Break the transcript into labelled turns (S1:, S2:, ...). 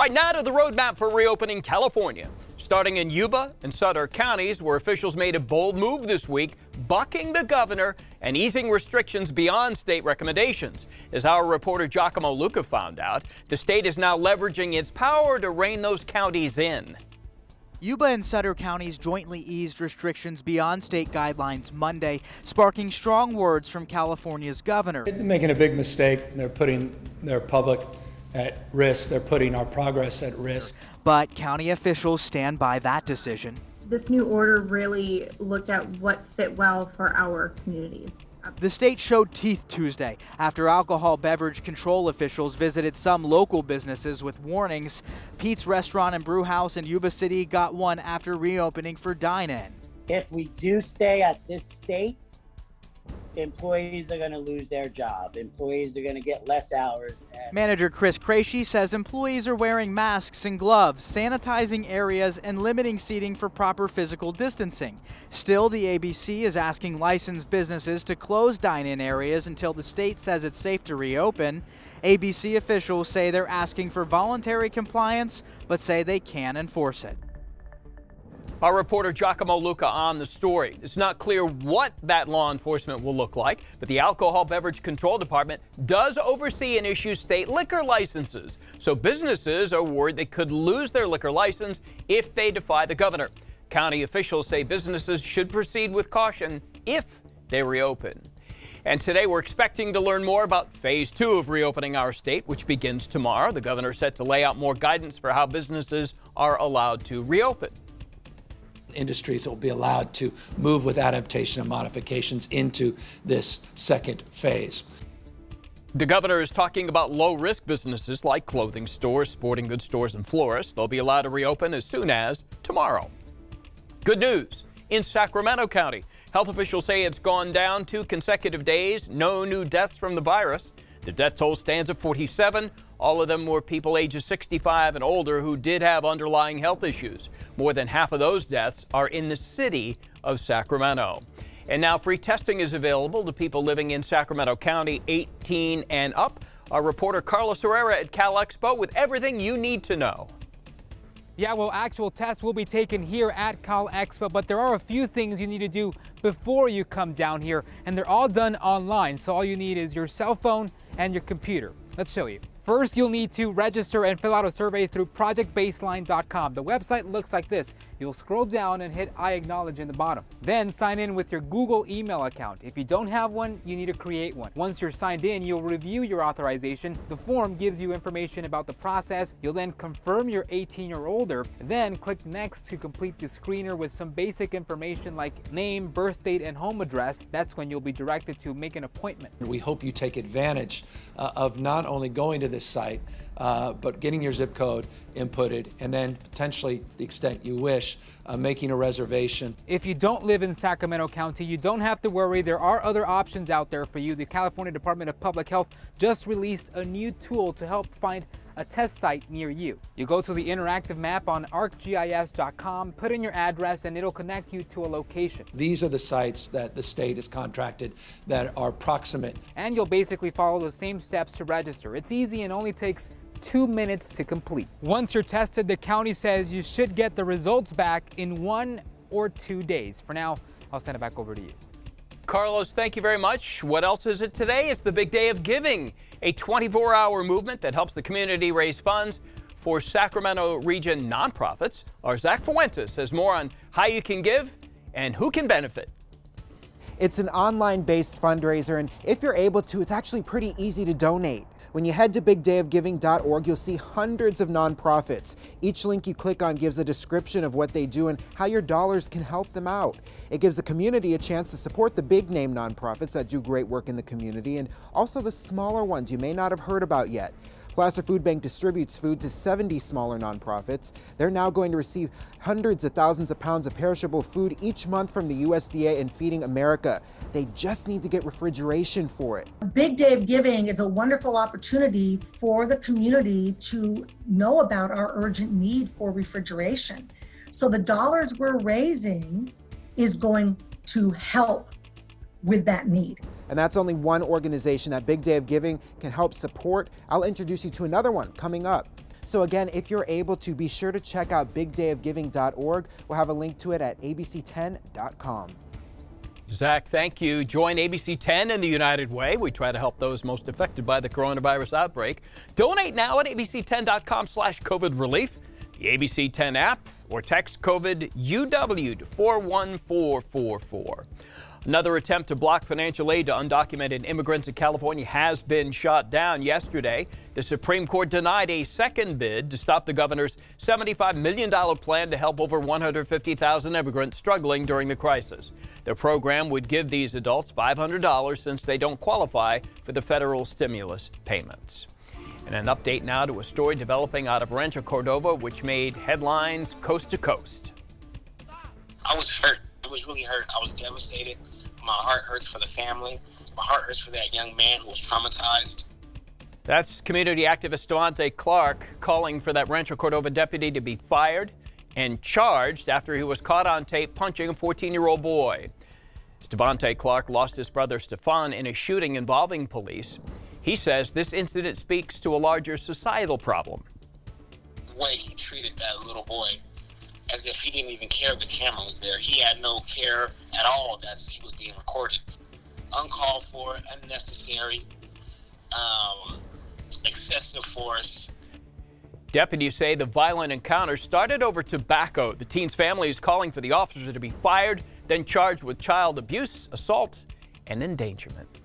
S1: All right, now to the roadmap for reopening California. Starting in Yuba and Sutter counties, where officials made a bold move this week, bucking the governor and easing restrictions beyond state recommendations. As our reporter Giacomo Luca found out, the state is now leveraging its power to rein those counties in.
S2: Yuba and Sutter counties jointly eased restrictions beyond state guidelines Monday, sparking strong words from California's governor.
S3: They're making a big mistake. They're putting their public at risk. They're putting our progress at risk.
S2: But county officials stand by that decision.
S4: This new order really looked at what fit well for our communities.
S2: The state showed teeth Tuesday after alcohol beverage control officials visited some local businesses with warnings. Pete's Restaurant and Brew House in Yuba City got one after reopening for dine in.
S5: If we do stay at this state, employees are going to lose their job. Employees are going to get less hours.
S2: Manager Chris Krejci says employees are wearing masks and gloves, sanitizing areas, and limiting seating for proper physical distancing. Still, the ABC is asking licensed businesses to close dine-in areas until the state says it's safe to reopen. ABC officials say they're asking for voluntary compliance, but say they can enforce it.
S1: Our reporter Giacomo Luca on the story. It's not clear what that law enforcement will look like, but the Alcohol Beverage Control Department does oversee and issue state liquor licenses. So businesses are worried they could lose their liquor license if they defy the governor. County officials say businesses should proceed with caution if they reopen. And today we're expecting to learn more about phase two of reopening our state, which begins tomorrow. The governor set to lay out more guidance for how businesses are allowed to reopen
S3: industries will be allowed to move with adaptation and modifications into this second phase.
S1: The governor is talking about low risk businesses like clothing stores, sporting goods stores, and florists. They'll be allowed to reopen as soon as tomorrow. Good news in Sacramento County. Health officials say it's gone down two consecutive days, no new deaths from the virus. The death toll stands at 47. All of them were people ages 65 and older who did have underlying health issues. More than half of those deaths are in the city of Sacramento. And now free testing is available to people living in Sacramento County 18 and up. Our reporter Carlos Herrera at Cal Expo with everything you need to know.
S6: Yeah, well, actual tests will be taken here at Cal Expo, but there are a few things you need to do before you come down here, and they're all done online. So all you need is your cell phone and your computer. Let's show you. First, you'll need to register and fill out a survey through projectbaseline.com. The website looks like this. You'll scroll down and hit I acknowledge in the bottom. Then sign in with your Google email account. If you don't have one, you need to create one. Once you're signed in, you'll review your authorization. The form gives you information about the process. You'll then confirm you're 18 or older. Then click next to complete the screener with some basic information like name, birth date, and home address. That's when you'll be directed to make an appointment.
S3: We hope you take advantage uh, of not only going to this site, uh, but getting your zip code inputted, and then potentially, the extent you wish, uh, making a reservation.
S6: If you don't live in Sacramento County, you don't have to worry. There are other options out there for you. The California Department of Public Health just released a new tool to help find a test site near you. You go to the interactive map on arcgis.com, put in your address, and it'll connect you to a location.
S3: These are the sites that the state has contracted that are proximate.
S6: And you'll basically follow the same steps to register. It's easy and only takes two minutes to complete. Once you're tested, the county says you should get the results back in one or two days. For now, I'll send it back over to you.
S1: Carlos, thank you very much. What else is it today? It's the big day of giving, a 24 hour movement that helps the community raise funds for Sacramento region nonprofits. Our Zach Fuentes says more on how you can give and who can benefit.
S7: It's an online based fundraiser, and if you're able to, it's actually pretty easy to donate. When you head to bigdayofgiving.org, you'll see hundreds of nonprofits. Each link you click on gives a description of what they do and how your dollars can help them out. It gives the community a chance to support the big name nonprofits that do great work in the community and also the smaller ones you may not have heard about yet. Placer Food Bank distributes food to 70 smaller nonprofits. They're now going to receive hundreds of thousands of pounds of perishable food each month from the USDA and Feeding America. They just need to get refrigeration for it.
S8: Big Day of Giving is a wonderful opportunity for the community to know about our urgent need for refrigeration. So the dollars we're raising is going to help with that need.
S7: And that's only one organization that Big Day of Giving can help support. I'll introduce you to another one coming up. So again, if you're able to, be sure to check out bigdayofgiving.org. We'll have a link to it at abc10.com.
S1: Zach, thank you. Join ABC 10 and the United Way. We try to help those most affected by the coronavirus outbreak. Donate now at abc10.com slash COVID relief, the ABC 10 app, or text COVID UW to 41444. Another attempt to block financial aid to undocumented immigrants in California has been shot down yesterday. The Supreme Court denied a second bid to stop the governor's $75 million plan to help over 150,000 immigrants struggling during the crisis. The program would give these adults $500 since they don't qualify for the federal stimulus payments. And an update now to a story developing out of Rancho Cordova, which made headlines coast to coast.
S9: Was really hurt. I was devastated. My heart hurts for the family. My heart hurts for that young man who was traumatized.
S1: That's community activist Stevante Clark calling for that Rancho Cordova deputy to be fired and charged after he was caught on tape punching a 14 year old boy. Stevante Clark lost his brother Stephon in a shooting involving police. He says this incident speaks to a larger societal problem.
S9: The way he treated that little boy as if he didn't even care the camera was there. He had no care at all that he was being recorded. Uncalled for, unnecessary, um, excessive force.
S1: Deputies say the violent encounter started over tobacco. The teen's family is calling for the officer to be fired, then charged with child abuse, assault, and endangerment.